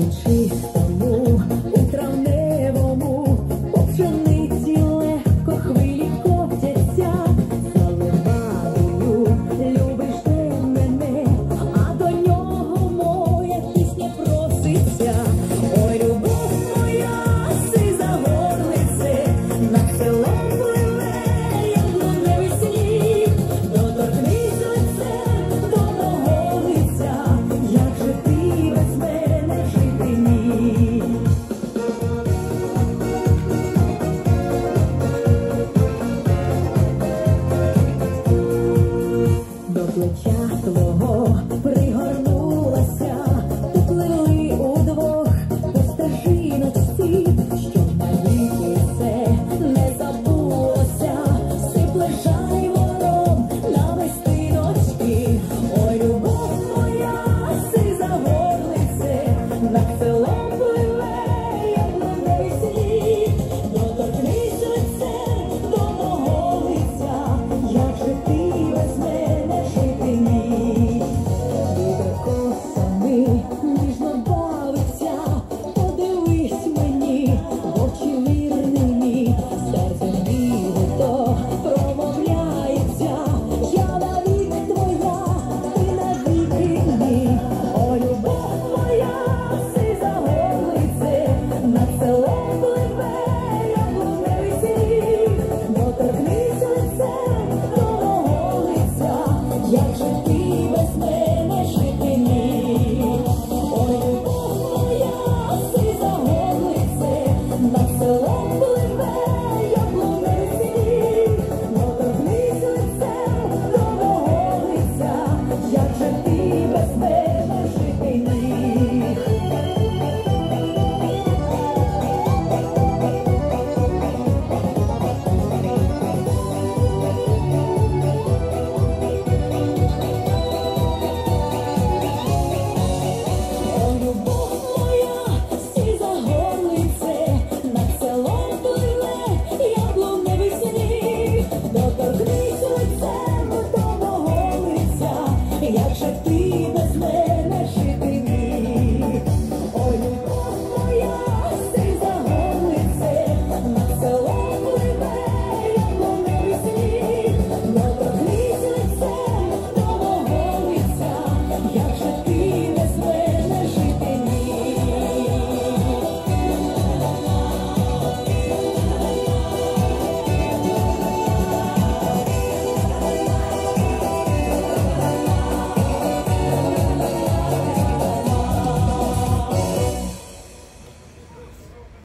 勇气。